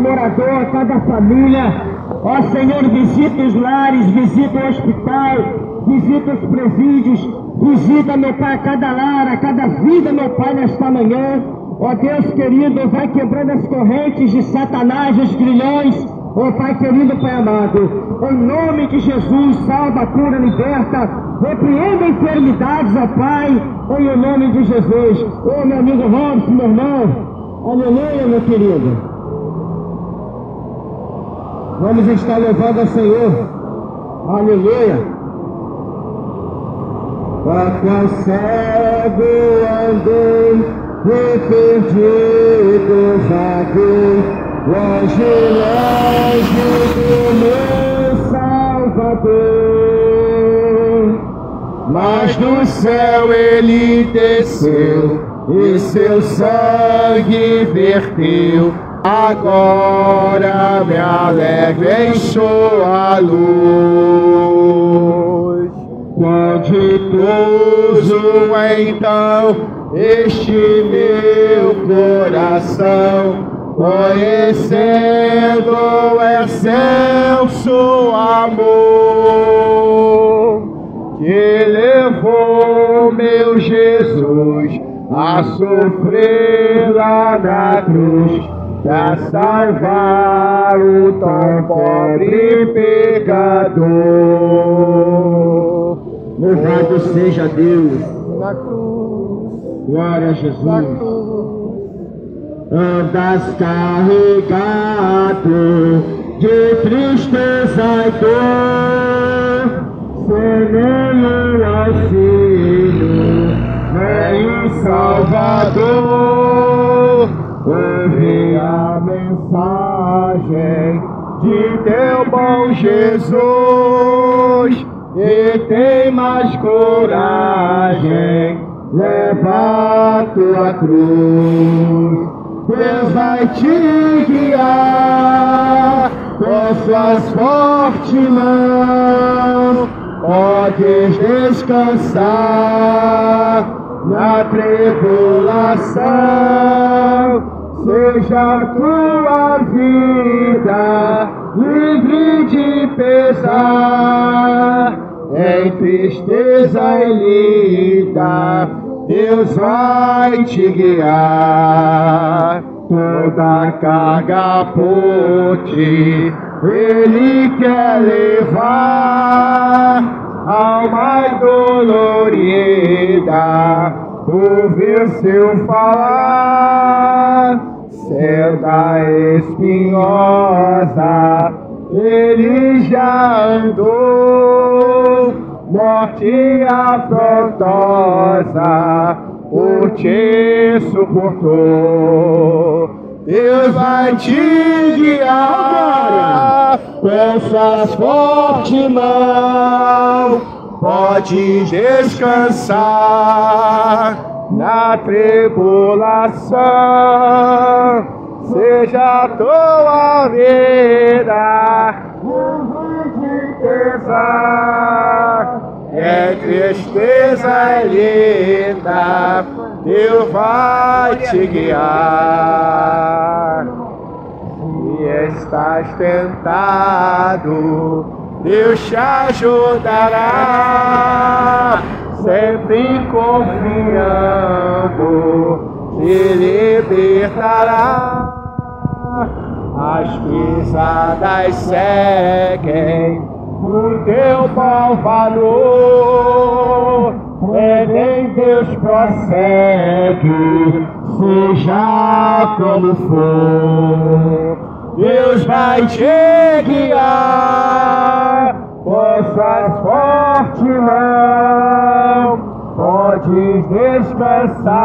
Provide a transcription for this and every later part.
morador, cada família. Ó Senhor, visita os lares, visita o hospital, visita os presídios, visita, meu Pai, a cada lar, a cada vida, meu Pai, nesta manhã. Ó Deus querido, vai quebrando as correntes de Satanás, os grilhões, Ó Pai querido, Pai amado, em nome de Jesus, salva, cura, liberta, repreenda enfermidades, ó Pai, em nome de Jesus. Ô meu amigo Robson, meu irmão, aleluia, meu querido. Vamos estar louvando ao Senhor, aleluia. A qual cego andei, e perdido vaguei, longe, longe do meu Salvador. Mas do céu ele desceu e seu sangue verteu. Agora me alegro em sua luz. Quantitoso então este meu coração conhecendo o excelso amor que levou meu Jesus a sofrer lá na cruz para salvar o tão pobre pecador. Louvado seja Deus na cruz. Glória a Jesus andas carregado de tristeza e dor, sem nenhum auxílio, nem um salvador. Ouve a mensagem de teu bom Jesus e tem mais coragem, leva a tua cruz. Deus vai te guiar com suas fortes mãos. Podes descansar na tribulação. Seja tua vida livre de pesar, em tristeza e lida Deus vai te guiar. Toda carga por ti, Ele quer levar. Alma dolorida, ouvir seu falar. Senda espinhosa, ele já andou. Morte afrontosa, por ti suportou. Deus vai te guiar com suas fortes mãos, pode descansar na tribulação. Seja tua vida, de pesar é tristeza linda, Deus vai te guiar. Se estás tentado, Deus te ajudará, sempre confiando, te libertará. As pisadas seguem o teu mau valor. É nem Deus prossegue, seja como for. Deus vai te guiar com suas fortes mãos. Podes descansar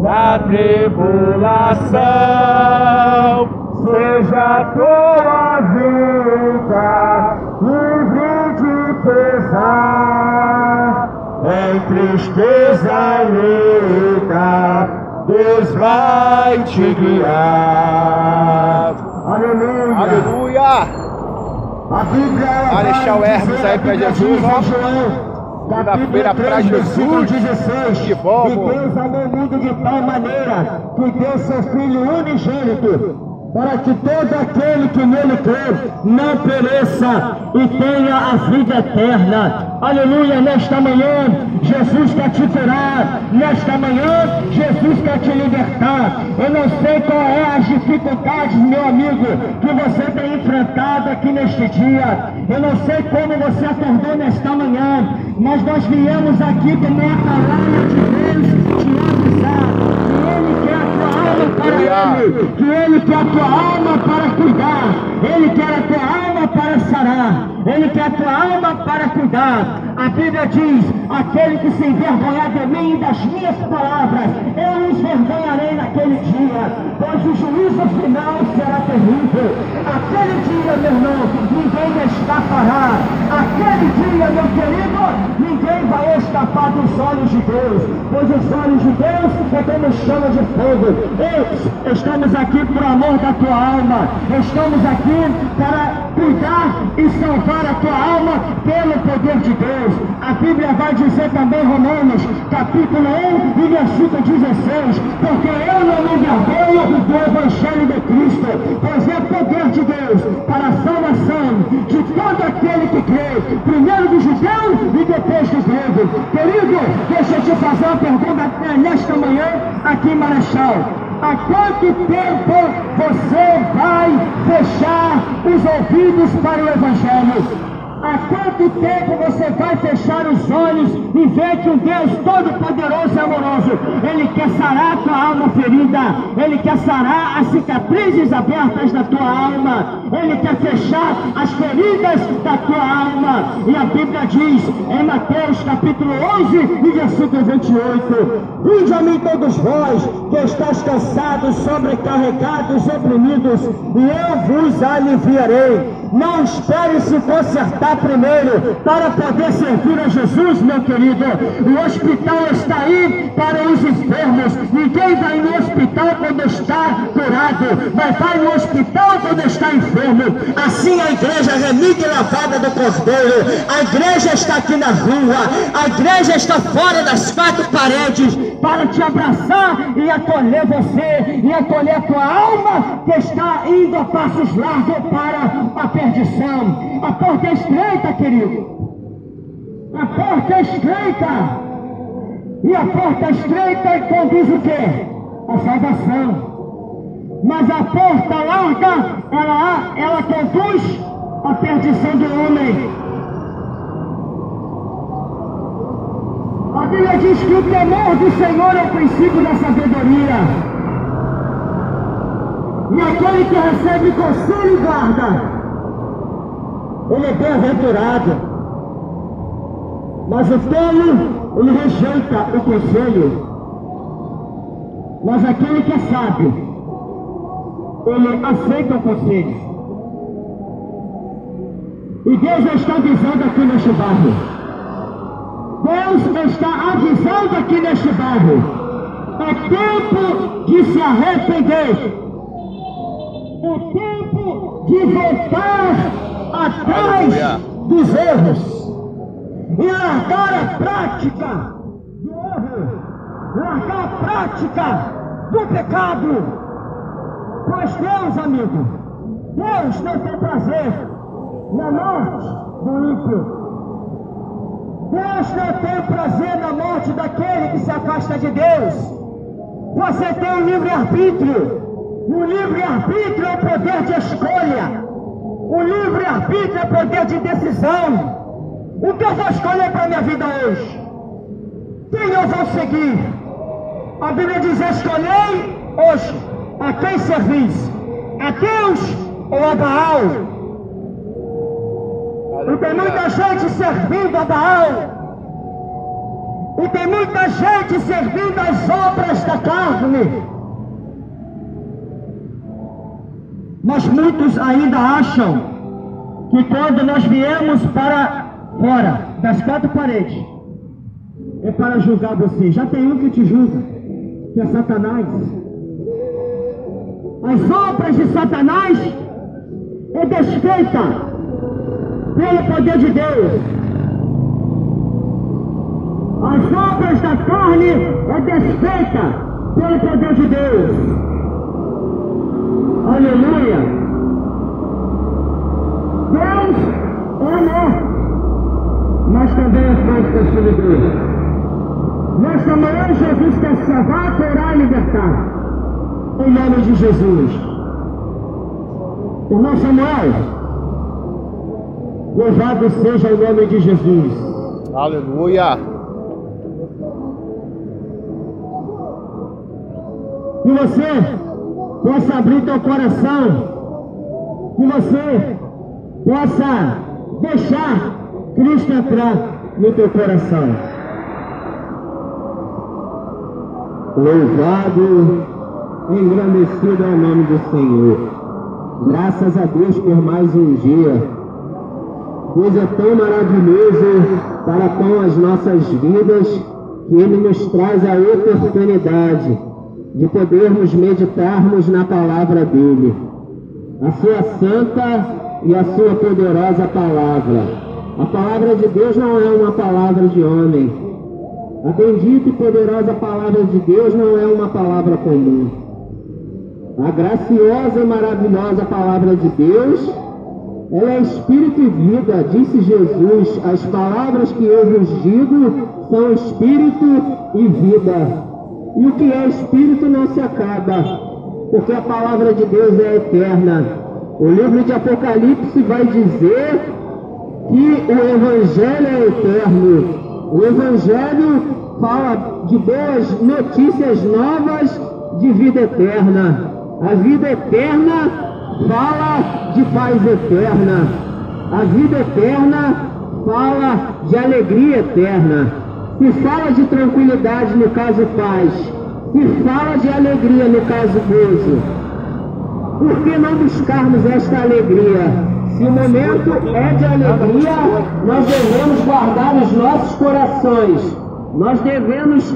na tribulação. Seja tua vida livre de pesar, em tristeza e luta, Deus vai te guiar. Aleluia! Aleluia! A Bíblia é o Hermes aí pra Jesus, ó. Segunda-feira pra Jesus. 16. Que bom, E Deus amou o mundo de tal maneira que deu seu Filho unigênito para que todo aquele que nele crê não pereça e tenha a vida eterna. Aleluia, nesta manhã, Jesus quer te curar. Nesta manhã, Jesus quer te libertar. Eu não sei qual é as dificuldades, meu amigo, que você tem enfrentado aqui neste dia. Eu não sei como você acordou nesta manhã, mas nós viemos aqui com a palavra de Deus te avisar que Ele quer a tua alma Ele, que Ele quer a tua alma para cuidar, Ele quer a tua alma para sarar, Ele quer a tua alma para cuidar. A Bíblia diz: aquele que se envergonhar de mim e das minhas palavras, eu os envergonharei naquele dia, pois o juízo final será terrível. Aquele dia, meu irmão, ninguém escapará. Aquele dia, meu querido, ninguém vai escapar dos olhos de Deus, pois os olhos de Deus é como chama de fogo. Ei, estamos aqui por amor da tua alma, estamos aqui para cuidar e salvar a tua alma pelo poder de Deus. A Bíblia vai dizer também, Romanos, capítulo 1 e versículo 16, porque eu não me envergonho do Evangelho de Cristo, pois é poder de Deus para a salvação de todo aquele que crê, primeiro do judeu e depois do grego. Querido, deixa eu te fazer uma pergunta nesta manhã aqui em Marechal. Há quanto tempo você vai fechar os ouvidos para o Evangelho? Há quanto tempo você vai fechar os olhos e ver que um Deus todo-poderoso e amoroso, Ele quer sarar a tua alma ferida, Ele quer sarar as cicatrizes abertas da tua alma, Ele quer fechar as feridas da tua alma. E a Bíblia diz em Mateus capítulo 11 e versículo 28: Vinde a mim todos vós que estáis cansados, sobrecarregados, oprimidos, e eu vos aliviarei. Não espere se consertar primeiro para poder servir a Jesus, meu querido. O hospital está aí para os enfermos. Ninguém vai no hospital quando está curado, mas vai no hospital quando está enfermo. Assim a igreja remida e lavada do Cordeiro. A igreja está aqui na rua. A igreja está fora das quatro paredes para te abraçar e acolher você e acolher a tua alma que está indo a passos largos para a perdição. A porta é estreita, querido. A porta é estreita. E a porta estreita conduz o quê? A salvação. Mas a porta larga, ela, ela conduz à perdição do homem. A Bíblia diz que o temor do Senhor é o princípio da sabedoria. E aquele que recebe conselho guarda, ele é bem-aventurado. Mas o tolo, ele rejeita o conselho. Mas aquele que é sábio, ele aceita o conselho. E Deus está dizendo aqui neste bairro. Deus está avisando aqui neste bairro. É tempo de se arrepender. É tempo de voltar atrás dos erros e largar a prática do erro, largar a prática do pecado. Pois Deus, amigo, Deus não tem prazer na morte do ímpio. Deus não tem prazer na morte daquele que se afasta de Deus. Você tem um livre-arbítrio. O livre-arbítrio é o poder de escolha. O livre-arbítrio é poder de decisão. O que eu vou escolher para a minha vida hoje? Quem eu vou seguir? A Bíblia diz: escolhei hoje a quem servis? A Deus ou a Baal? E tem muita gente servindo a Baal. E tem muita gente servindo as obras da carne. Mas muitos ainda acham que quando nós viemos para fora das quatro paredes, é para julgar você. Já tem um que te julga, que é Satanás. As obras de Satanás é desfeita pelo poder de Deus. As obras da carne é desfeita pelo poder de Deus. Aleluia! Deus ama, mas também é fonte da sua igreja. Nesta manhã, Jesus quer salvar, curar e libertar. Em nome de Jesus. Irmão Samuel, louvado seja o nome de Jesus. Aleluia! E você? Possa abrir teu coração, que você possa deixar Cristo entrar no teu coração. Louvado, engrandecido é o nome do Senhor. Graças a Deus por mais um dia. Deus é tão maravilhoso para com as nossas vidas que Ele nos traz a oportunidade de podermos meditarmos na palavra dEle. A sua santa e a sua poderosa palavra. A palavra de Deus não é uma palavra de homem, a bendita e poderosa palavra de Deus não é uma palavra comum. A graciosa e maravilhosa palavra de Deus, ela é espírito e vida, disse Jesus. As palavras que eu vos digo são espírito e vida. E o que é espírito não se acaba, porque a palavra de Deus é eterna. O livro de Apocalipse vai dizer que o Evangelho é eterno. O Evangelho fala de boas notícias novas de vida eterna. A vida eterna fala de paz eterna. A vida eterna fala de alegria eterna. Se fala de tranquilidade no caso paz, se fala de alegria no caso gozo. Por que não buscarmos esta alegria? Se o momento é de alegria, nós devemos guardar os nossos corações. Nós devemos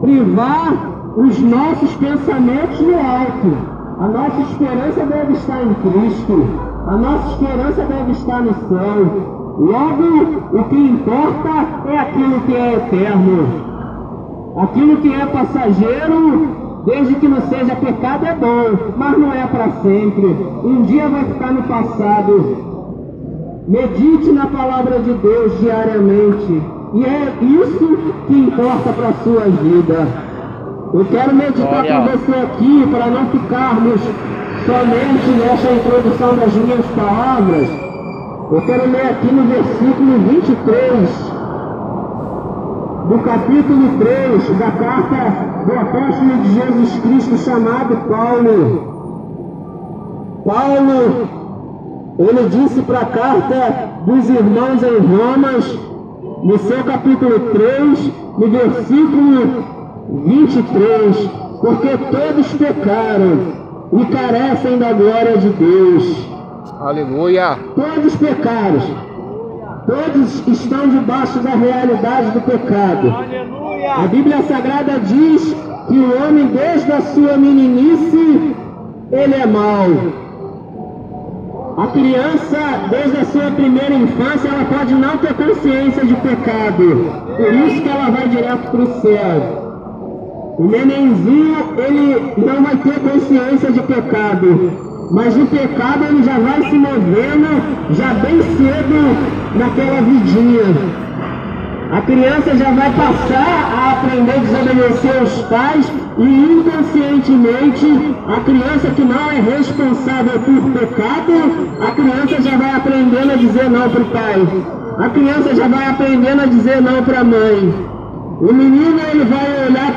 privar os nossos pensamentos no alto. A nossa esperança deve estar em Cristo. A nossa esperança deve estar no céu. Logo, o que importa é aquilo que é eterno. Aquilo que é passageiro, desde que não seja pecado, é bom, mas não é para sempre. Um dia vai ficar no passado. Medite na palavra de Deus diariamente. E é isso que importa para a sua vida. Eu quero meditar com você aqui para não ficarmos somente nessa introdução das minhas palavras. Eu quero ler aqui no versículo 23 do capítulo 3 da carta do apóstolo de Jesus Cristo chamado Paulo. Paulo, ele disse para a carta dos irmãos em Romas, no seu capítulo 3, no versículo 23, porque todos pecaram e carecem da glória de Deus. Aleluia! Todos pecaram Todos estão debaixo da realidade do pecado. A Bíblia Sagrada diz que o homem, desde a sua meninice, ele é mau. A criança, desde a sua primeira infância, ela pode não ter consciência de pecado. Por isso que ela vai direto para o céu. O nenenzinho, ele não vai ter consciência de pecado mas o pecado ele já vai se movendo já bem cedo naquela vidinha. A criança já vai passar a aprender a desobedecer os pais e inconscientemente a criança que não é responsável por pecado, a criança já vai aprendendo a dizer não para o pai. A criança já vai aprendendo a dizer não para a mãe. O menino ele vai olhar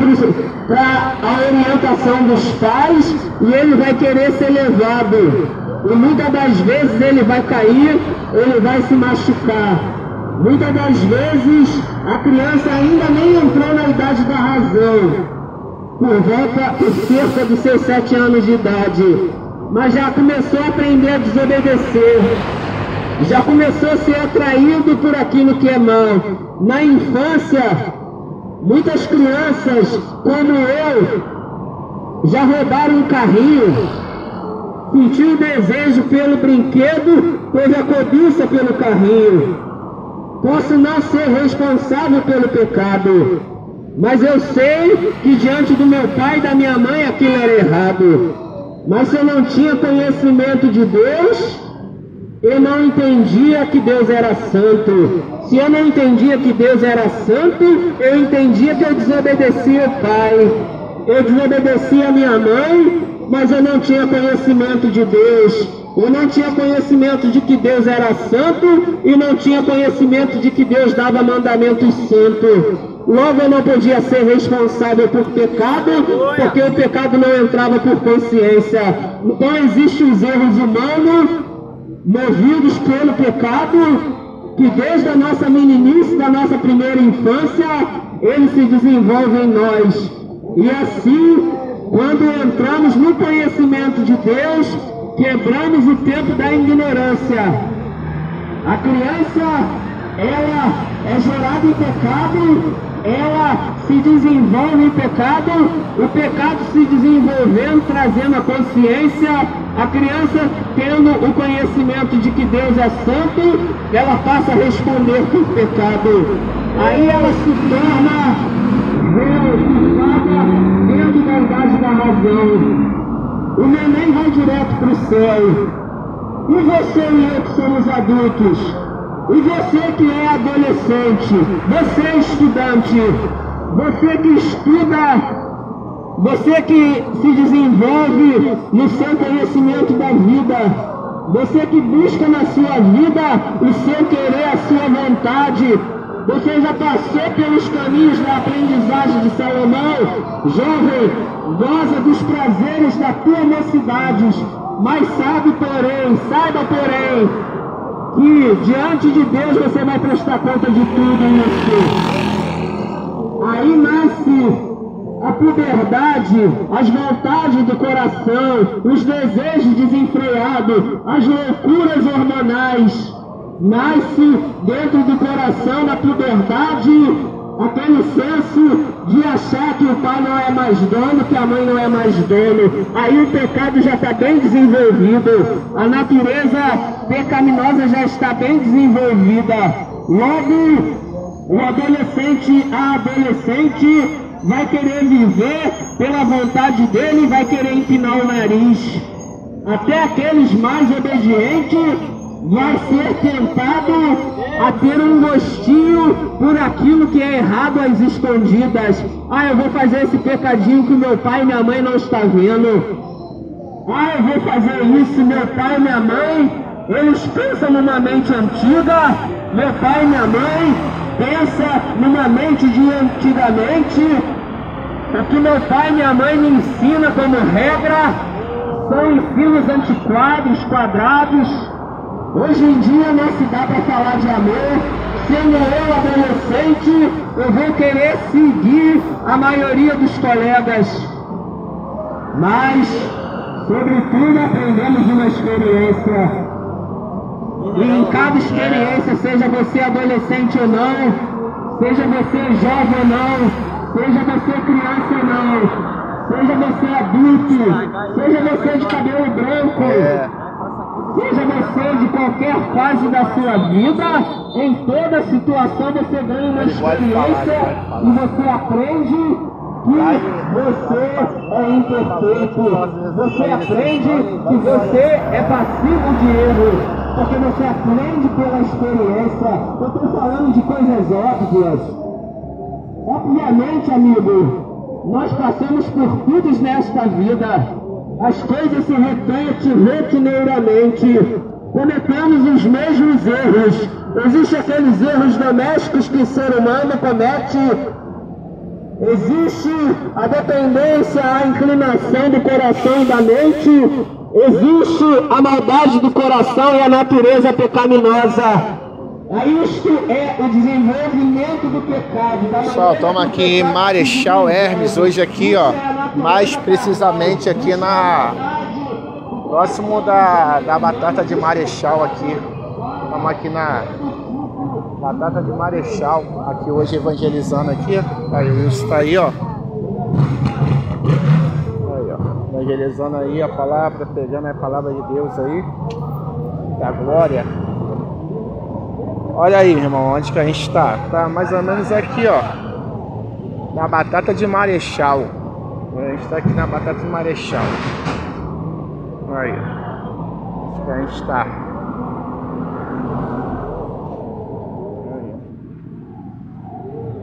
para a orientação dos pais e ele vai querer ser levado. E muitas das vezes ele vai cair, ele vai se machucar. Muitas das vezes a criança ainda nem entrou na idade da razão, por volta por cerca dos seus sete anos de idade, mas já começou a aprender a desobedecer, já começou a ser atraído por aquilo que é mal. Na infância, Muitas crianças, como eu, já roubaram um carrinho, sentiu o desejo pelo brinquedo, teve a cobiça pelo carrinho. Posso não ser responsável pelo pecado, mas eu sei que diante do meu pai e da minha mãe aquilo era errado. Mas se eu não tinha conhecimento de Deus, eu não entendia que Deus era santo. Se eu não entendia que Deus era santo, eu entendia que eu desobedecia o Pai, eu desobedecia a minha mãe mas eu não tinha conhecimento de Deus. Eu não tinha conhecimento de que Deus era santo e não tinha conhecimento de que Deus dava mandamentos santos. Logo eu não podia ser responsável por pecado, porque o pecado não entrava por consciência. Então existem os erros humanos, movidos pelo pecado, que desde a nossa meninice, da nossa primeira infância, ele se desenvolve em nós. E assim, quando entramos no conhecimento de Deus, quebramos o tempo da ignorância. A criança, ela é gerada em pecado, ela se desenvolve em pecado, o pecado se desenvolvendo, trazendo a consciência, a criança tendo o conhecimento de que Deus é santo, ela passa a responder por pecado. Aí ela se torna realizada dentro da idade da razão. O neném vai direto para o céu. E você e eu que somos adultos? E você que é adolescente? Você é estudante? Você que estuda você que se desenvolve no seu conhecimento da vida, você que busca na sua vida o seu querer, a sua vontade, você já passou pelos caminhos da aprendizagem de Salomão, jovem, goza dos prazeres da tua mocidade, mas sabe porém, saiba porém, que diante de Deus você vai prestar conta de tudo isso. Aí nasce a puberdade, as vontades do coração, os desejos desenfreados, as loucuras hormonais. Nasce dentro do coração da puberdade aquele senso de achar que o pai não é mais dono, que a mãe não é mais dono. Aí o pecado já está bem desenvolvido, a natureza pecaminosa já está bem desenvolvida. Logo, o adolescente, a adolescente vai querer viver pela vontade dele vai querer empinar o nariz. Até aqueles mais obedientes vai ser tentado a ter um gostinho por aquilo que é errado às escondidas. Ah, eu vou fazer esse pecadinho que meu pai e minha mãe não estão vendo. Ah, eu vou fazer isso, meu pai e minha mãe, eles pensam numa mente antiga, meu pai e minha mãe pensa numa mente de antigamente, o que meu pai e minha mãe me ensinam como regra são ensinos antiquados, quadrados. Hoje em dia não se dá para falar de amor. Sendo eu adolescente, eu vou querer seguir a maioria dos colegas. Mas, sobretudo, aprendemos uma experiência. E em cada experiência, seja você adolescente ou não, seja você jovem ou não, seja você criança ou não, seja você adulto, seja você de cabelo branco, seja você de qualquer fase da sua vida, em toda situação você ganha uma experiência e você aprende que você é imperfeito. Você aprende que você é passivo de erro. Porque você aprende pela experiência. Eu estou falando de coisas óbvias. Obviamente, amigo, nós passamos por tudo nesta vida. As coisas se repetem rotineiramente. Cometemos os mesmos erros. Existem aqueles erros domésticos que o ser humano comete. Existe a dependência, a inclinação do coração e da mente. Existe a maldade do coração e a natureza pecaminosa. Isto é o desenvolvimento do pecado. Pessoal, estamos aqui em Marechal Hermes, hoje aqui, ó, mais precisamente aqui na próximo da, da batata de Marechal aqui. Estamos aqui na batata de Marechal, aqui hoje evangelizando aqui. Aí o Wilson tá aí, ó. Aí, ó. Evangelizando aí a palavra, pegando a palavra de Deus aí. Da glória. Olha aí, irmão, onde que a gente está? Tá mais ou menos aqui, ó. Na Batata de Marechal. A gente está aqui na Batata de Marechal. Aí. Onde que a gente está?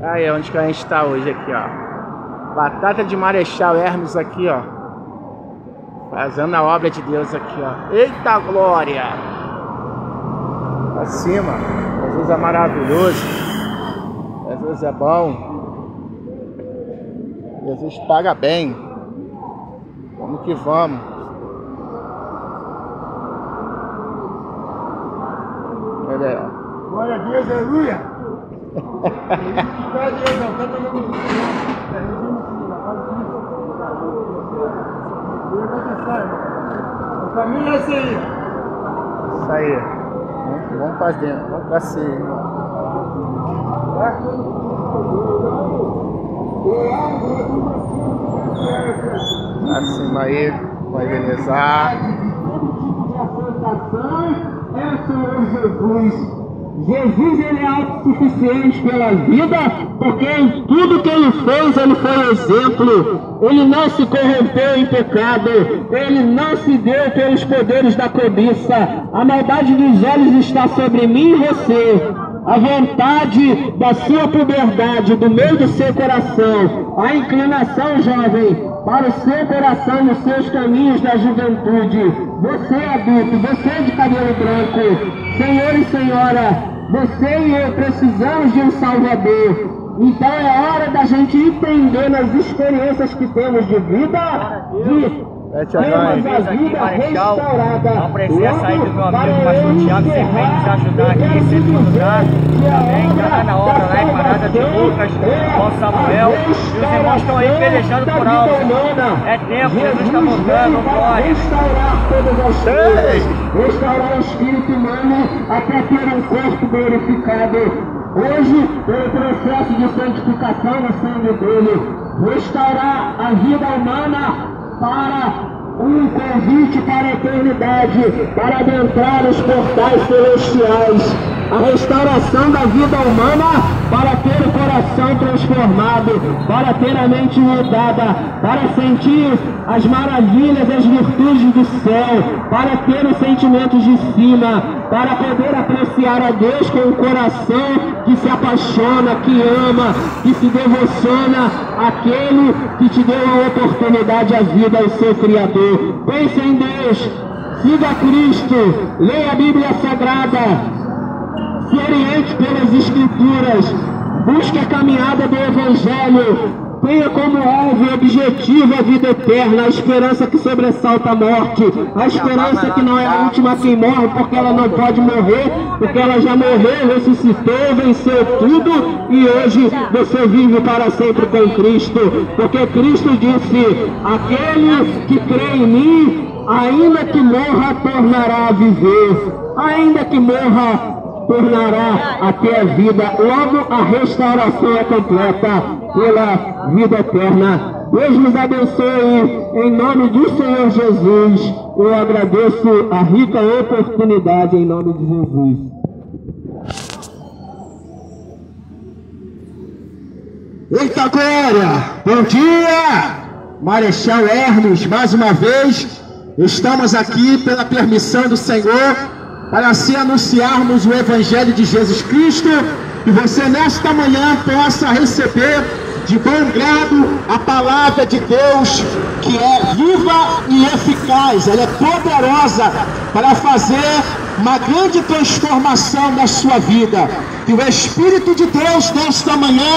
Aí, onde que a gente está hoje aqui, ó. Batata de Marechal Hermes aqui, ó. Fazendo a obra de Deus aqui, ó. Eita glória! Acima. Jesus é maravilhoso. Jesus é bom. Jesus paga bem. Vamos que vamos. Olha aí, ó. Glória a Deus, aleluia. Glória a Deus, não. Tá pegando o caminho é esse aí. Isso aí. Vamos, vamos pra dentro. Vamos pra cima. Acima aí, vai evangelizar. É o Senhor Jesus. Jesus ele é autossuficiente pela vida, porque em tudo que ele fez, ele foi exemplo. Ele não se corrompeu em pecado, ele não se deu pelos poderes da cobiça. A maldade dos olhos está sobre mim e você. A vontade da sua puberdade, do meio do seu coração, a inclinação, jovem, para o seu coração nos seus caminhos da juventude. Você adulto, você de cabelo branco, Senhor e Senhora, você e eu precisamos de um Salvador. Então é hora da gente entender nas experiências que temos de vida, de É, temos a vida Marechal. restaurada. Não precisa Logo, sair do meu amigo para Pastor eu Thiago, sempre vem nos ajudar aqui, sempre nos ajudar. que a Também obra já tá na obra lá em da Parada de Lucas, é com Samuel, a e os irmãos estão aí pelejando por algo. É tempo, Jesus está voltando, glória. Restaurar todas as coisas, restaurar o espírito humano até ter um corpo glorificado. Hoje, pelo processo de santificação no sangue dele, restaurar a vida humana para um convite para a eternidade, para adentrar os portais celestiais. A restauração da vida humana para ter o coração transformado, para ter a mente mudada, para sentir as maravilhas as virtudes do céu, para ter os sentimentos de cima, para poder apreciar a Deus com um coração que se apaixona, que ama, que se devociona àquele que te deu a oportunidade, a vida, ao seu Criador. Pense em Deus, siga Cristo, leia a Bíblia Sagrada, se oriente pelas Escrituras, busque a caminhada do Evangelho, tenha como alvo e objetivo a vida eterna, a esperança que sobressalta a morte, a esperança que não é a última quem morre, porque ela não pode morrer, porque ela já morreu, ressuscitou, venceu tudo e hoje você vive para sempre com Cristo, porque Cristo disse: aquele que crê em mim, ainda que morra, tornará a viver, ainda que morra, tornará até a vida. Logo a restauração é completa pela vida eterna. Deus nos abençoe em nome do Senhor Jesus. Eu agradeço a rica oportunidade em nome de Jesus. Eita glória! Bom dia! Marechal Hermes, mais uma vez, estamos aqui pela permissão do Senhor para assim anunciarmos o Evangelho de Jesus Cristo e você nesta manhã possa receber de bom grado a palavra de Deus que é viva e eficaz, ela é poderosa para fazer uma grande transformação na sua vida. Que o Espírito de Deus nesta manhã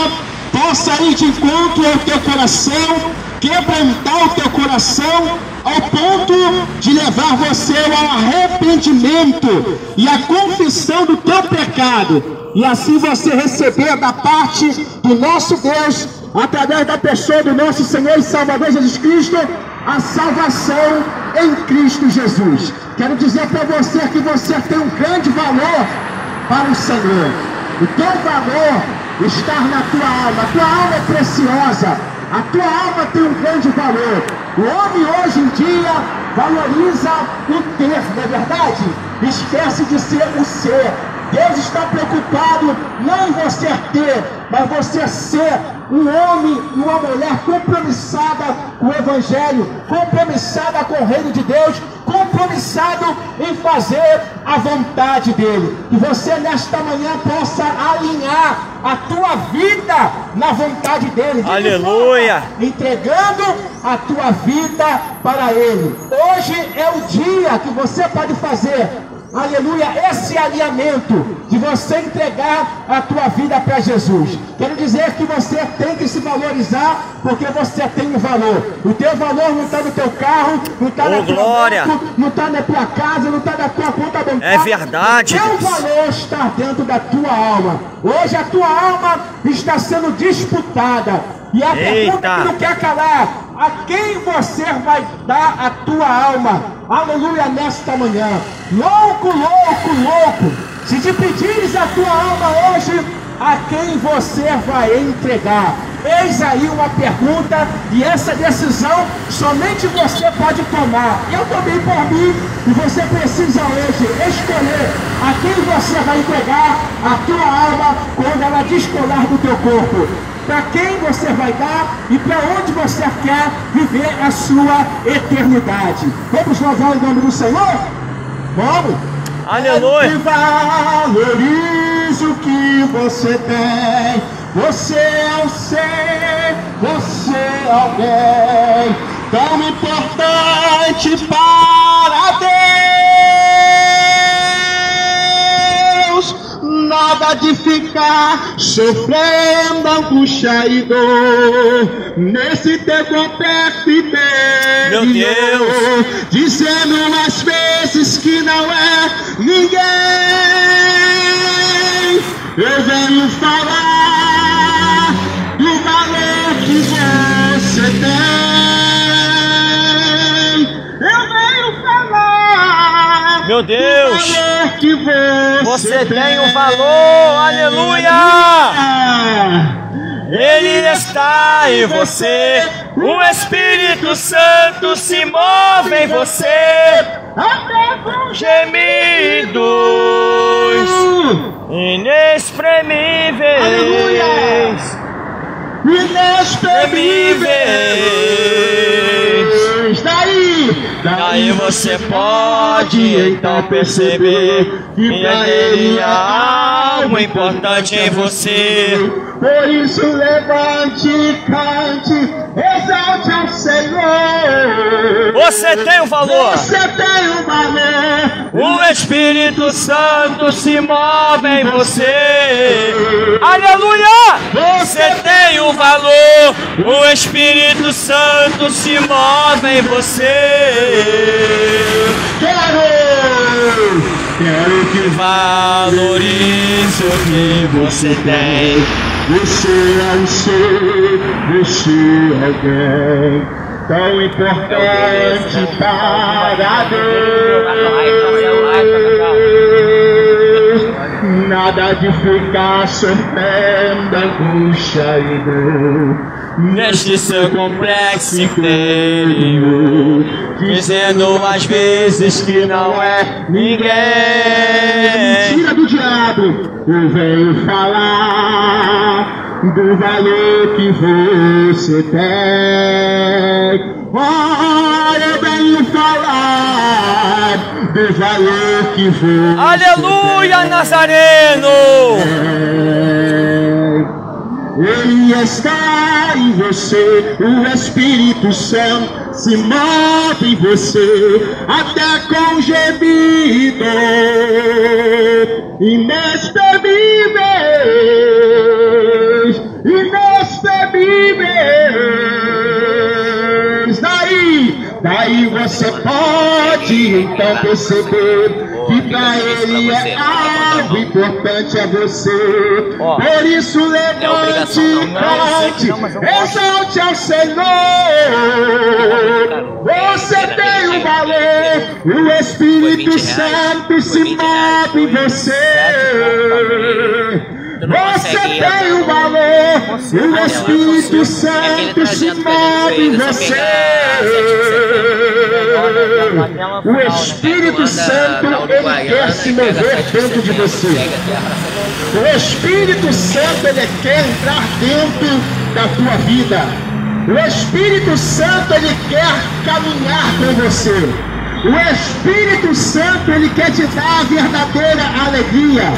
possa ir de encontro ao teu coração, quebrantar o teu coração ao ponto de levar você ao arrependimento e à confissão do teu pecado. E assim você receber da parte do nosso Deus, através da pessoa do nosso Senhor e Salvador Jesus Cristo, a salvação em Cristo Jesus. Quero dizer para você que você tem um grande valor para o Senhor. O teu valor está na tua alma. A tua alma é preciosa. A tua alma tem um grande valor. O homem hoje em dia valoriza o ter, não é verdade? Esquece de ser o ser. Deus está preocupado não em você ter, mas você ser um homem e uma mulher compromissada com o Evangelho, compromissada com o reino de Deus, compromissado em fazer a vontade dele. Que você nesta manhã possa alinhar a tua vida na vontade dele. De Aleluia. forma? Entregando a tua vida para ele. Hoje é o dia que você pode fazer aleluia, esse alinhamento de você entregar a tua vida para Jesus. Quero dizer que você tem que se valorizar porque você tem um valor. O teu valor não está no teu carro, não está na tua glória. moto, não está na tua casa, não está na tua conta bancária. É verdade, O teu Deus. valor está dentro da tua alma. Hoje a tua alma está sendo disputada. E a pergunta que não quer calar, a quem você vai dar a tua alma? Aleluia, nesta manhã. Louco, louco, louco. Se te pedires a tua alma hoje, a quem você vai entregar? Eis aí uma pergunta e essa decisão somente você pode tomar. Eu tomei por mim e você precisa hoje escolher a quem você vai entregar a tua alma quando ela descolar do teu corpo para quem você vai dar e para onde você quer viver a sua eternidade. Vamos louvar o nome do Senhor? Vamos! Aleluia. Que valorize o que você tem. Você é um ser, você é alguém tão importante para Deus. Nada de ficar sofrendo angústia e dor nesse teu complexo interior. Meu Deus. Dizendo às vezes que não é ninguém. Eu venho falar do valor que você tem. Meu Deus. Você tem um valor, aleluia! Ele está em você, o Espírito Santo se move em você, Até com gemidos inexprimíveis. Aleluia! inexprimíveis. Daí, você pode então perceber que pra ele há algo importante em você. Por isso levante e cante, exalte ao Senhor. Você tem um valor. Você tem um valor. O Espírito Santo se move em você. Aleluia! Você tem um valor. O Espírito Santo se move em você. Quero, quero que Valorize o que você tem. Você é um ser, você é alguém tão importante para Deus. Nada de ficar sofrendo angústia e dor. Neste seu complexo interior, dizendo às vezes que não é ninguém. Mentira do diabo, eu venho falar do valor que você tem. Oh, eu venho falar do valor que você Aleluia, Nazareno! tem. Ele está em você, o Espírito Santo se move em você, até com gemido inexprimíveis, inexprimíveis. Daí, daí você pode então perceber que para ele é algo importante a você. Ó, Por isso é levante e cante, exalte ao Senhor. Você tem um valor, o Espírito Foi 20 reais. Santo se Foi 20 reais. move em você. Você tem o valor, o Espírito Santo se move em você. O Espírito Santo, ele quer se mover dentro de você. O Espírito Santo, ele quer entrar dentro da tua vida. O Espírito Santo, ele quer caminhar com você. O Espírito Santo, ele quer te dar a verdadeira alegria.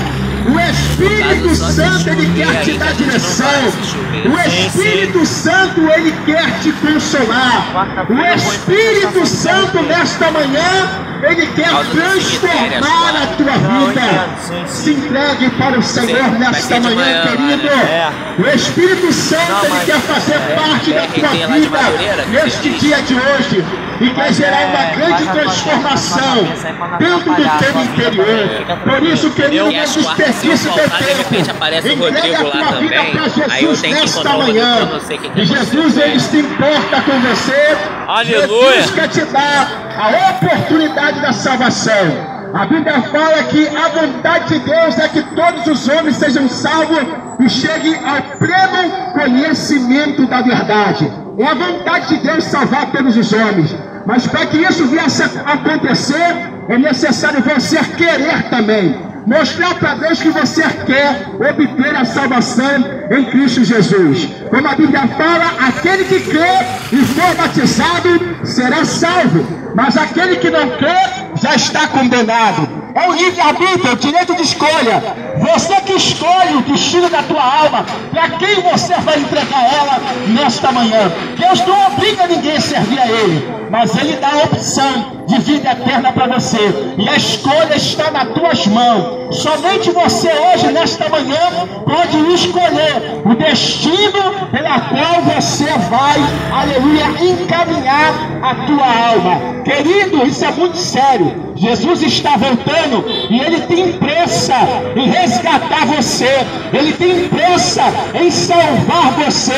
O Espírito Santo, ele quer te dar direção. O Espírito Santo, ele quer te consolar. O Espírito Santo, nesta manhã, ele quer transformar a tua vida. Se entregue para o Senhor nesta manhã, querido. O Espírito Santo, ele quer fazer parte da tua vida neste dia de hoje e quer gerar uma grande transformação dentro do teu interior. Por isso, querido, não desperdice teu tempo. Entregue a tua vida para Jesus nesta manhã. E Jesus, ele se importa com você. Jesus quer te dar a oportunidade da salvação. A Bíblia fala que a vontade de Deus é que todos os homens sejam salvos e cheguem ao pleno conhecimento da verdade. É a vontade de Deus salvar todos os homens. Mas para que isso viesse a acontecer, é necessário você querer também. Mostrar para Deus que você quer obter a salvação em Cristo Jesus. Como a Bíblia fala, aquele que crê e for batizado será salvo. Mas aquele que não crê já está condenado. É o livre-arbítrio, é o direito de escolha. Você que escolhe o destino da tua alma, para quem você vai entregar ela nesta manhã. Deus não obriga ninguém a servir a Ele, mas Ele dá a opção de vida eterna para você. E a escolha está nas tuas mãos. Somente você hoje, nesta manhã, pode escolher o destino pela qual você vai, aleluia, encaminhar a tua alma. Querido, isso é muito sério. Jesus está voltando e ele tem pressa em resgatar você, ele tem pressa em salvar você.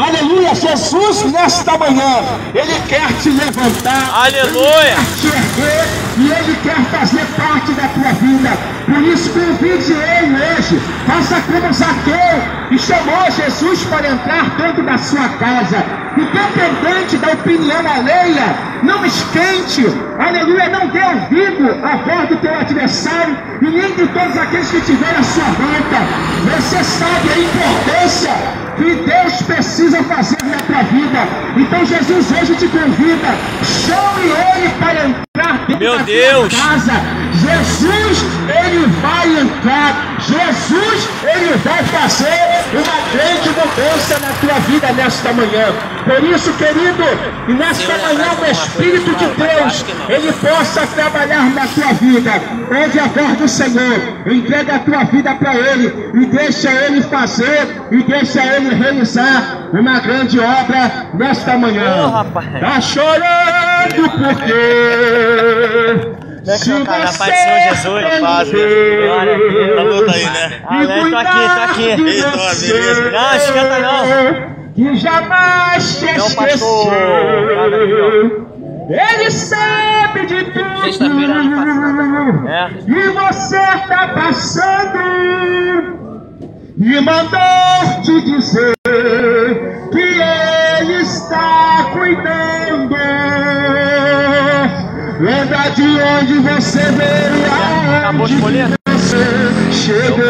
Aleluia, Jesus nesta manhã, ele quer te levantar, aleluia, te erguer e ele quer fazer parte da tua vida. Por isso convide ele hoje, faça como Zaqueu e chamou Jesus para entrar dentro da sua casa. Independente da opinião alheia, não esquente, aleluia, não dê ouvido à voz do teu adversário e nem de todos aqueles que tiverem a sua volta. Você sabe a importância que Deus precisa fazer na tua vida. Então Jesus hoje te convida, chame Ele para entrar dentro Meu da Deus. tua casa. Jesus, Ele vai entrar. Jesus, Ele vai fazer uma grande mudança na tua vida nesta manhã. Por isso, querido, e nesta manhã o Espírito de Deus, Ele possa trabalhar na tua vida. Ouve a voz do Senhor, entrega a tua vida para Ele e deixa Ele fazer e deixa Ele realizar uma grande obra nesta manhã. Tá chorando porque se cara, você apareceu Jesus. Glória a Deus. Tá luta aí, né? Ah, né? Tô aqui, tô aqui. Eita, beleza. Não, esquenta não. Que jamais te Não, pastor. Ele sabe de tudo. Sexta-feira passado. É. E você tá passando. E mandou te dizer Lembra de onde você veio, Acabou de aonde você chegou.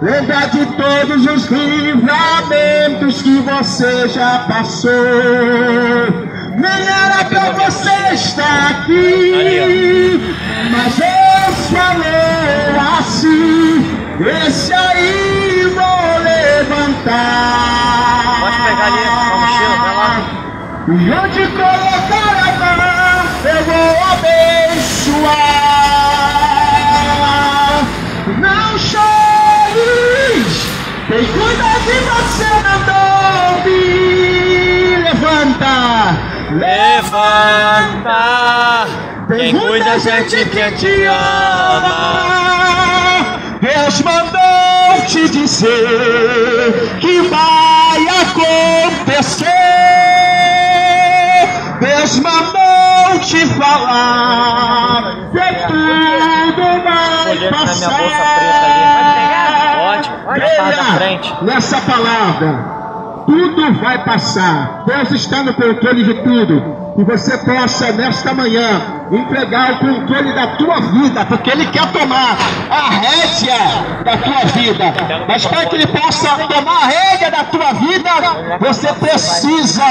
Lembra de todos os livramentos que você já passou. Nem era pra você estar aqui, mas Deus falou assim: Esse aí vou levantar. Pode pegar ali E onde colocar a mão, eu vou abençoar. Não chores, quem cuida de você não dorme. Levanta, Levanta. Quem cuida da gente que te ama. Deus mandou te dizer que vai acontecer. Deus mandou te falar que tudo vai. Creia nessa palavra. Tudo vai passar. Deus está no controle de tudo. E você possa, nesta manhã, entregar o controle da tua vida, porque Ele quer tomar a rédea da tua vida. Mas para que Ele possa tomar a rédea da tua vida, você precisa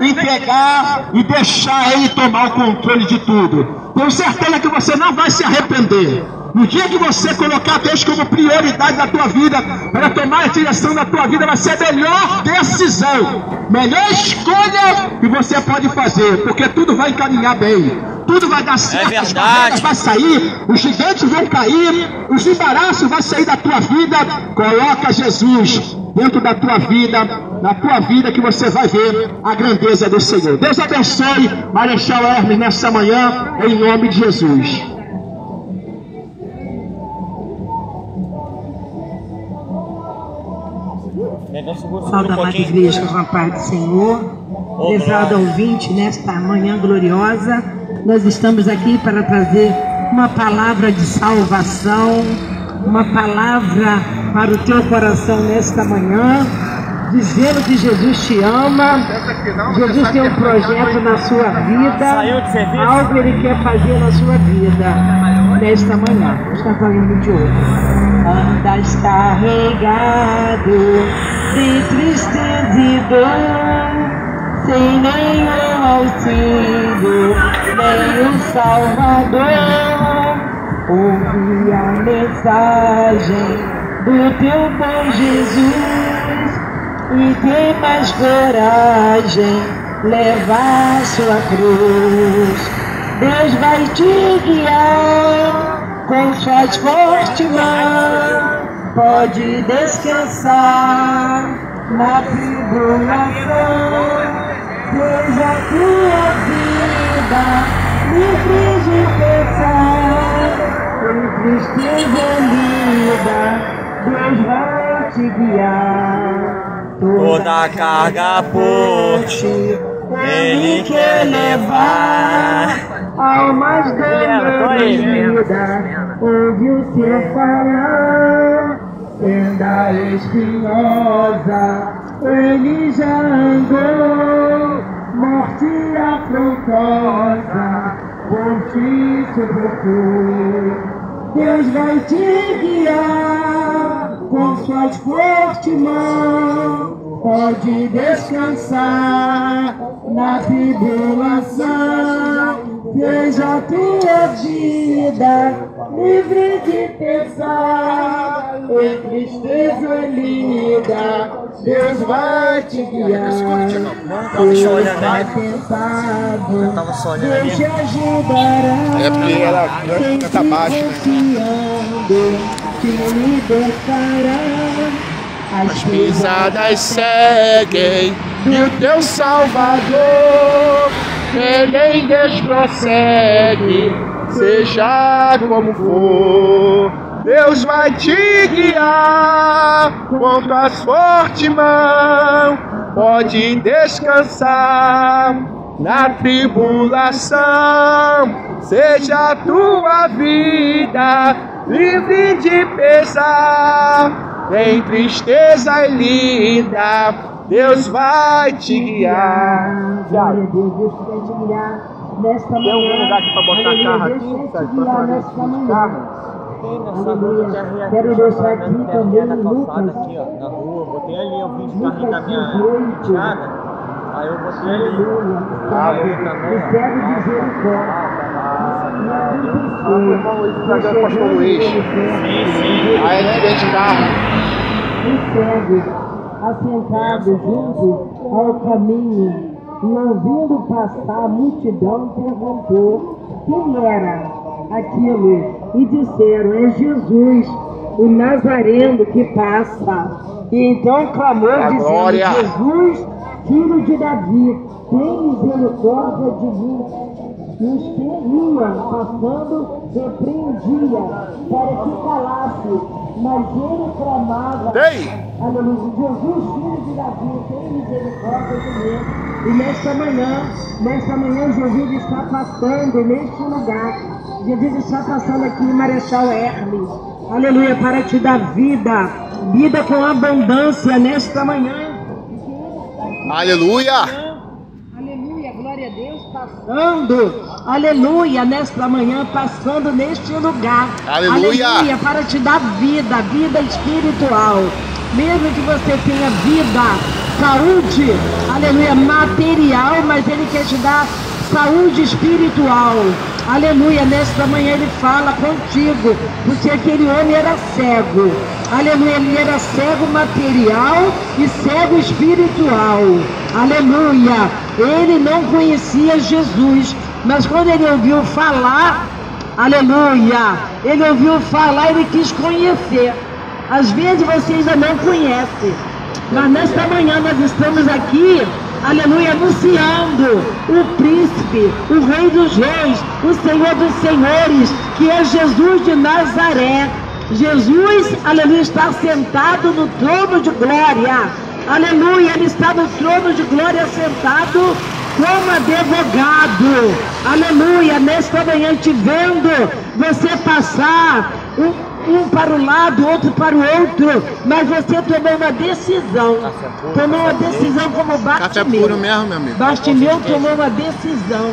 entregar e deixar Ele tomar o controle de tudo. Tenho certeza que você não vai se arrepender. No dia que você colocar Deus como prioridade da tua vida, para tomar a direção da tua vida, vai ser a melhor decisão, melhor escolha que você pode fazer, porque tudo vai encaminhar bem, tudo vai dar certo, É as vão sair, os gigantes vão cair, os embaraços vão sair da tua vida. Coloca Jesus dentro da tua vida, na tua vida que você vai ver a grandeza do Senhor. Deus abençoe Marechal Hermes nessa manhã, em nome de Jesus. Salve amada igreja com a paz do Senhor. Prezado ouvinte, nesta manhã gloriosa, nós estamos aqui para trazer uma palavra de salvação, uma palavra para o teu coração nesta manhã, dizendo que Jesus te ama, Jesus tem um projeto na sua vida, algo Ele quer fazer na sua vida nesta manhã. Está falando de hoje. Andas carregado de tristeza e dor, sem nenhum auxílio, nem o Salvador. Ouvi a mensagem do teu bom Jesus e tem mais coragem, levar sua cruz. Deus vai te guiar com suas fortes mãos. Pode descansar na tribulação. Seja a tua vida livre de pecado. Em tristeza lida, Deus vai te guiar. Toda a carga por ti, Ele quer levar. Almas Guilherme. vida, ouve o seu falar. Senda espinhosa, ele já andou. Morte afrontosa, por ti suportou. Deus vai te guiar com suas fortes mãos. Pode descansar na tribulação. Seja a tua vida livre de pesar. Em tristeza lida, Deus vai te guiar. Está ali. tentado, tava só olhando ali. Deus te ajudará. É porque ela canta tá baixo, né? Te libertará. As pisadas seguem e o teu Salvador ninguém desprossegue, seja como for. Deus vai te guiar com tuas fortes mãos, pode descansar na tribulação, seja a tua vida livre de pesar. Em tristeza e linda, Deus vai te guiar. Deus, quer te guiar nesta manhã. Tem algum lugar aqui pra botar Aleluia, carro aqui, nesta esse manhã. carro? Aleluia. Quero deixar aqui também na calçada Lucas. aqui, ó, na rua. Botei ali, eu vi os Lucas carrinhos da minha 18. entrada. Aí eu botei ali. Ah, O cego de Jericó. Foi bom isso pra Deus, pastor Luiz. Aí é acidente de carro. O cego, assentado junto ao caminho, e ouvindo passar a multidão, perguntou quem era aquilo. E disseram: É Jesus, o Nazareno que passa. E então clamou, dizendo: glória. Jesus, filho de Davi, tem misericórdia de mim. E os que iam passando repreendia para que calasse, mas ele clamava. Tem! Aleluia. Jesus, filho de Davi, tem misericórdia de mim. E nesta manhã, nesta manhã, Jesus está passando neste lugar. Jesus está passando aqui em Marechal Hermes. aleluia, para te dar vida, vida com abundância nesta manhã. Aleluia. Aleluia, glória a Deus, passando, aleluia, nesta manhã, passando neste lugar. Aleluia. Aleluia, para te dar vida, vida espiritual. Mesmo que você tenha vida, saúde, aleluia, material, mas Ele quer te dar saúde espiritual. Aleluia, nesta manhã Ele fala contigo, porque aquele homem era cego. Aleluia, ele era cego material e cego espiritual. Aleluia, ele não conhecia Jesus, mas quando ele ouviu falar, aleluia, ele ouviu falar, ele quis conhecer. Às vezes você ainda não conhece, mas nesta manhã nós estamos aqui, aleluia, anunciando o príncipe, o rei dos reis, o senhor dos senhores, que é Jesus de Nazaré. Jesus, aleluia, está sentado no trono de glória. Aleluia, ele está no trono de glória sentado como advogado. Aleluia, nesta manhã te vendo você passar um, um para o lado, outro para o outro, mas você tomou uma decisão. Tomou uma decisão como Café puro Bartimeu. mesmo, meu amigo. Bartimeu tomou uma decisão.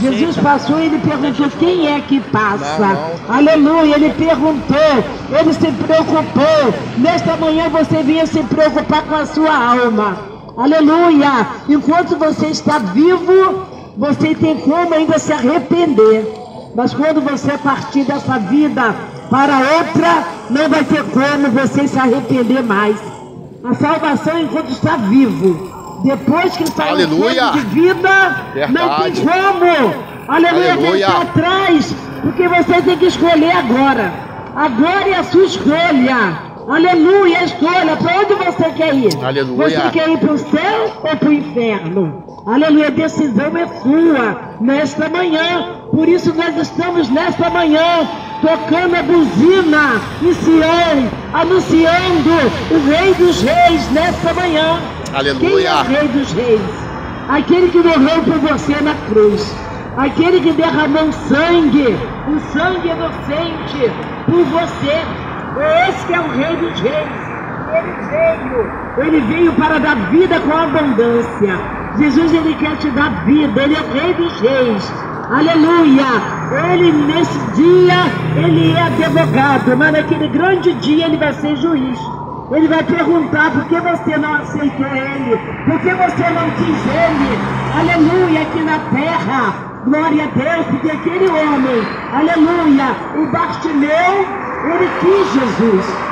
Jesus passou e ele perguntou quem é que passa. Aleluia, ele perguntou, ele se preocupou. Nesta manhã você vinha se preocupar com a sua alma. Aleluia, enquanto você está vivo, você tem como ainda se arrepender. Mas quando você partir dessa vida para outra, não vai ter como você se arrepender mais. A salvação enquanto está vivo. Depois que saiu Aleluia. de vida, não tem Verdade. como. Aleluia, Aleluia. deixar atrás, porque você tem que escolher agora. Agora é a sua escolha. Aleluia, escolha. Para onde você quer ir? Aleluia. Você quer ir para o céu ou para o inferno? Aleluia, a decisão é sua nesta manhã. Por isso nós estamos nesta manhã tocando a buzina em Sião, anunciando o Rei dos Reis nesta manhã. Aleluia. Quem é o Rei dos Reis? Aquele que morreu por você na cruz. Aquele que derramou sangue, o sangue inocente por você. Esse que é o Rei dos Reis. Ele veio, ele veio para dar vida com abundância. Jesus, ele quer te dar vida, ele é o Rei dos Reis. Aleluia! Ele, nesse dia, ele é advogado, mas naquele grande dia ele vai ser juiz. Ele vai perguntar por que você não aceitou ele, por que você não quis ele. Aleluia, aqui na terra. Glória a Deus, porque aquele homem, aleluia, o Bartimeu, ele quis Jesus.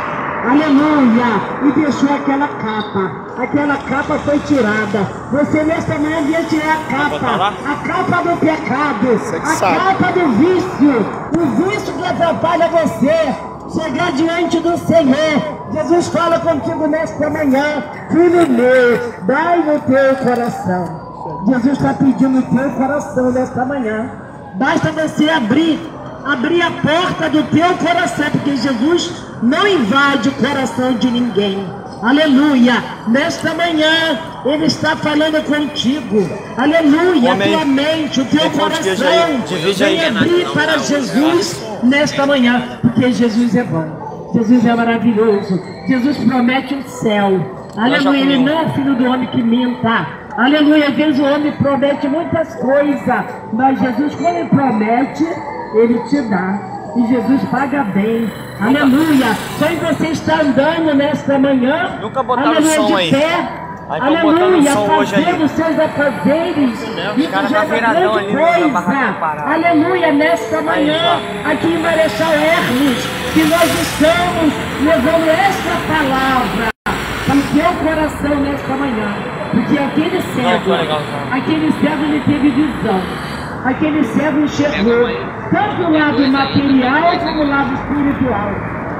Aleluia! E deixou aquela capa. Aquela capa foi tirada. Você nesta manhã devia tirar a capa. A capa do pecado. A sabe. capa do vício. O vício que atrapalha você. Chegar diante do Senhor. Jesus fala contigo nesta manhã. Filho meu, dai no teu coração. Jesus está pedindo o teu coração nesta manhã. Basta você abrir, abrir a porta do teu coração, porque Jesus não invade o coração de ninguém. Aleluia! Nesta manhã Ele está falando contigo. Aleluia! Homem, tua mente, o teu aí? coração. Vem abrir para Jesus nesta manhã, porque Jesus é bom. Jesus é maravilhoso. Jesus promete o céu. Aleluia, ele não é filho do homem que minta. Aleluia, às vezes o homem promete muitas coisas, mas Jesus, quando ele promete, ele te dá. E Jesus paga bem. Aleluia. Só em você estar andando nesta manhã. Nunca botaram aleluia, som de aí. pé. Aí Aleluia, fazendo seus afazeres. E Os já tá viradão grande no coisa. Aleluia, nesta manhã, aqui em Marechal Hermes, que nós estamos levando esta palavra para o teu coração nesta manhã. Porque aquele cego, aquele cego ele teve visão. Aquele cego enxergou tanto o lado material como o lado espiritual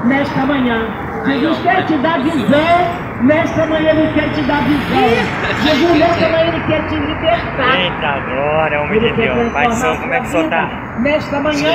nesta manhã. Jesus quer te dar visão. Nesta manhã ele quer te dar visão. Jesus nesta manhã ele quer te libertar. Eita glória, homem de Deus. Transformar som, como é que o senhor tá? Nesta manhã,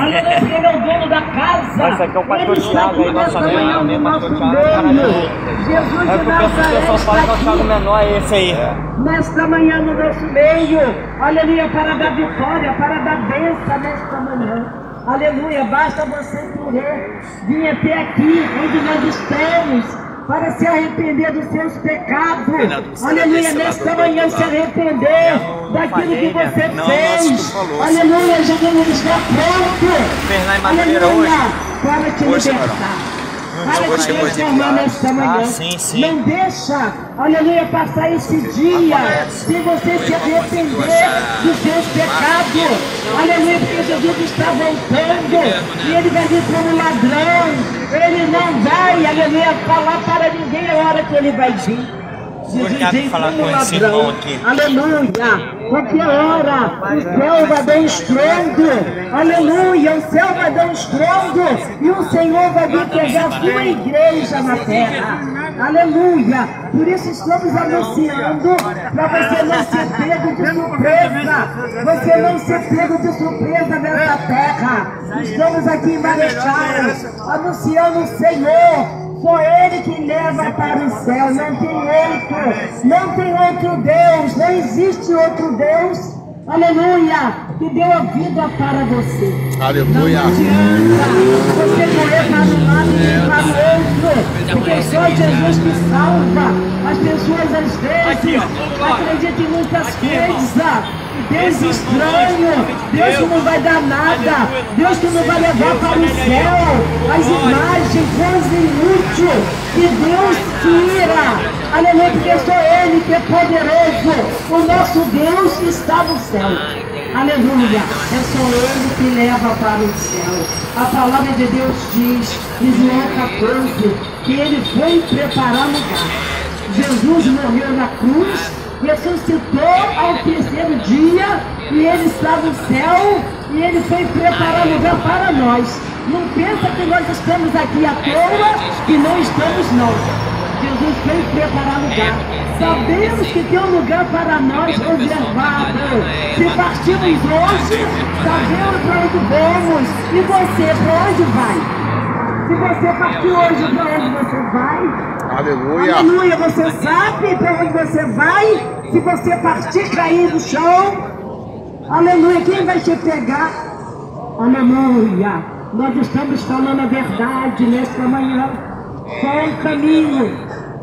aleluia, ele é o dono da casa. Esse aqui é o pastor está aí, manhã né? no nosso meio. Jesus É de Nazaré fala que o está menor é esse aí. nesta manhã no nosso meio, aleluia, para dar vitória, para dar bênção nesta manhã. Aleluia, basta você querer vir até aqui, onde nós estamos, para se arrepender dos seus pecados. Aleluia, nesta manhã se arrepender daquilo que você Não, fez. Aleluia, Jesus está pronto. Aleluia, para te Hoje, libertar. Não, Para te transformar nesta manhã. Ah, sim, sim. Não deixa, aleluia, passar esse dia sem você se arrepender dos seus pecados. Aleluia, porque Jesus está voltando e ele vai vir como ladrão. Ele não vai, aleluia, falar para ninguém a hora que ele vai vir. Obrigado por falar com esse irmão aqui. Aleluia. Qualquer hora o céu vai dar um estrondo. Aleluia. O céu vai dar um estrondo. E o Senhor vai vir pegar a sua igreja na terra. Aleluia. Por isso estamos anunciando para você não ser pego de surpresa. Você não ser pego de surpresa nessa terra. Estamos aqui em Marechal anunciando o Senhor. Só Ele que leva para o céu, não tem outro, não tem outro Deus, não existe outro Deus, aleluia, que deu a vida para você. Aleluia. Não adianta você correr para um lado e para o outro, porque só Jesus que salva. As pessoas às vezes acreditam em muitas coisas. Deus estranho, Deus que não vai dar nada, Deus que não vai levar para o céu as imagens, coisa inútil que Deus tira. Aleluia, porque só Ele que é poderoso. O nosso Deus está no céu. Aleluia. É só Ele que leva para o céu. A palavra de Deus diz, em João 14, que Ele foi preparar lugar. Jesus morreu na cruz, ressuscitou ao terceiro dia, e Ele está no céu, e Ele foi preparar lugar para nós. Não pensa que nós estamos aqui à toa, que não estamos não. Jesus veio preparar lugar. Sabemos que tem um lugar para nós reservado. Se partimos hoje, sabemos para onde vamos. E você, para onde vai? Se você partir hoje, para onde você vai? Aleluia. Aleluia, você sabe para onde você vai? Se você partir, cair no chão. Aleluia, quem vai te pegar? Aleluia, nós estamos falando a verdade nesta manhã. Só um caminho,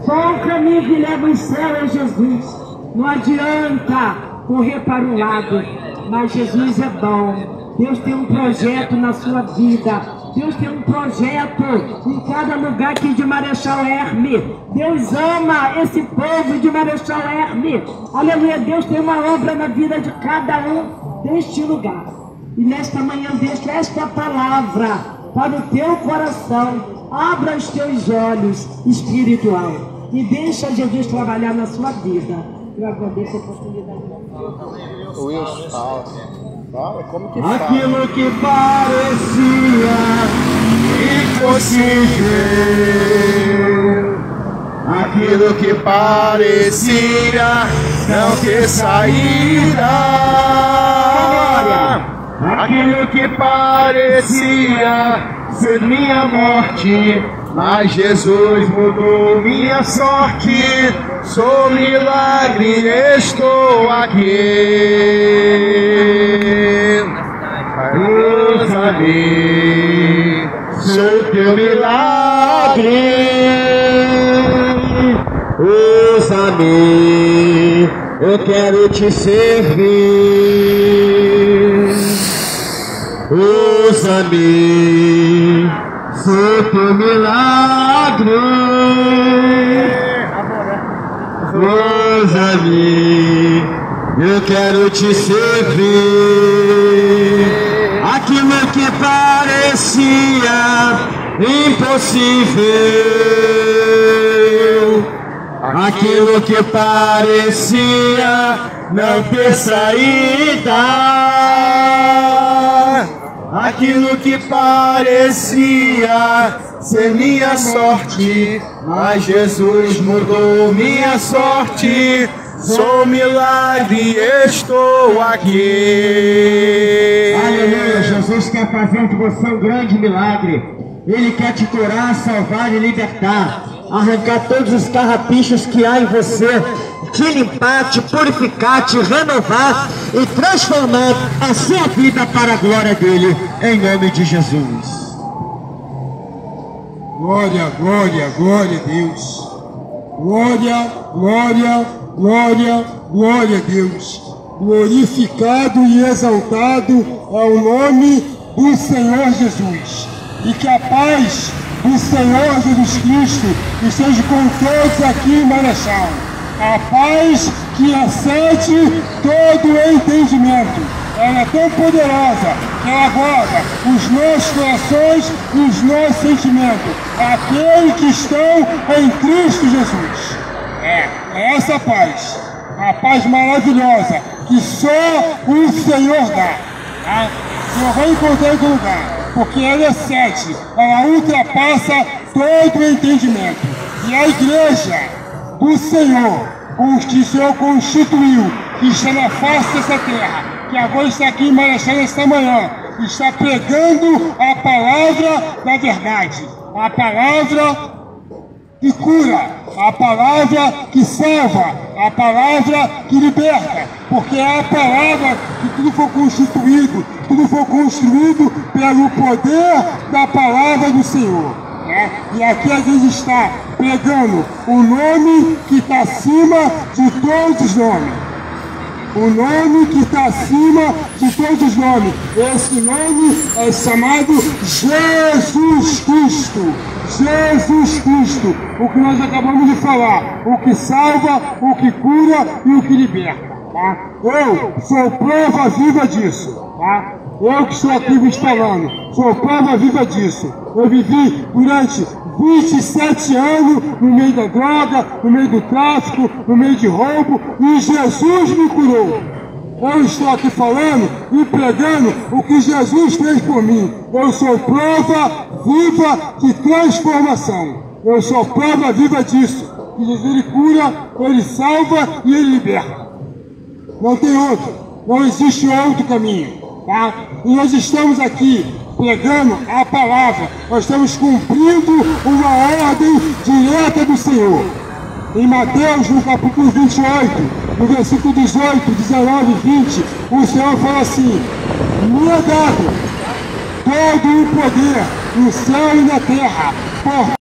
só um caminho que leva ao céu é Jesus. Não adianta correr para um lado, mas Jesus é bom. Deus tem um projeto na sua vida. Deus tem um projeto em cada lugar aqui de Marechal Herme. Deus ama esse povo de Marechal Herme. Aleluia. Deus tem uma obra na vida de cada um deste lugar. E nesta manhã deixa esta palavra para o teu coração. Abra os teus olhos espiritual e deixa Jesus trabalhar na sua vida. Eu agradeço a oportunidade. Wilson, fala. Como que fala? Aquilo que parecia impossível, Aquilo que parecia não ter saída. Aquilo que parecia ser minha morte. Mas Jesus mudou minha sorte. Sou milagre, estou aqui. Usa-me, sou teu milagre. Usa-me, eu quero te servir. Usa-me, sou teu milagre. Usa-me, eu quero te servir. Aquilo que parecia impossível. Aquilo que parecia não ter saída. Aquilo que parecia ser minha sorte, mas Jesus mudou minha sorte. Sou milagre, estou aqui. Aleluia, Jesus quer fazer de você um grande milagre. Ele quer te curar, salvar e libertar. Arrancar todos os carrapichos que há em você. Te limpar, te purificar, te renovar e transformar a sua vida para a glória dele, em nome de Jesus. Glória, glória, glória a Deus. Glória, glória, glória, glória a Deus. Glorificado e exaltado é o nome do Senhor Jesus. E que a paz do Senhor Jesus Cristo esteja com todos aqui em Marechal. A paz que excede todo o entendimento. Ela é tão poderosa que ela guarda os nossos corações e os nossos sentimentos. Aqueles que estão em Cristo Jesus. É, é essa paz. A paz maravilhosa que só o Senhor dá. Tá? Eu vou encontrar em outro lugar porque ela excede, ela ultrapassa todo o entendimento. E a igreja do Senhor, que o Senhor constituiu, que está na face dessa terra, que agora está aqui em Marechal esta manhã, está pregando a palavra da verdade, a palavra que cura, a palavra que salva, a palavra que liberta, porque é a palavra que tudo foi constituído, tudo foi construído pelo poder da palavra do Senhor. Né? E aqui a gente está pegando o nome que está acima de todos os nomes. O nome que está acima de todos os nomes. Esse nome é chamado Jesus Cristo. Jesus Cristo, o que nós acabamos de falar, o que salva, o que cura e o que liberta. Tá? Eu sou prova viva disso. Tá? Eu que estou aqui vos falando, sou prova viva disso. Eu vivi durante 27 anos no meio da droga, no meio do tráfico, no meio de roubo, e Jesus me curou. Eu estou aqui falando e pregando o que Jesus fez por mim. Eu sou prova viva de transformação. Eu sou prova viva disso. Que ele cura, ele salva e ele liberta. Não tem outro. Não existe outro caminho. Tá? E nós estamos aqui pregando a palavra. Nós estamos cumprindo uma ordem direta do Senhor. Em Mateus, no capítulo 28, no versículo 18, 19 e 20, o Senhor fala assim: Me é dado todo o poder no céu e na terra. Por